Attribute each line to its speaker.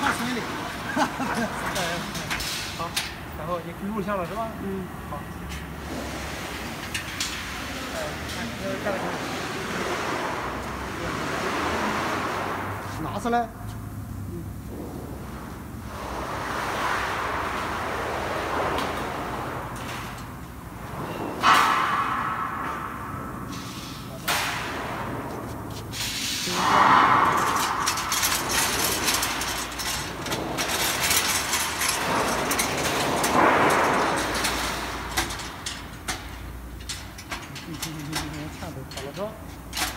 Speaker 1: 放水里。好，然后你录像了是吧？嗯，好。拿出来。好你你你你你你全都跑了是吧？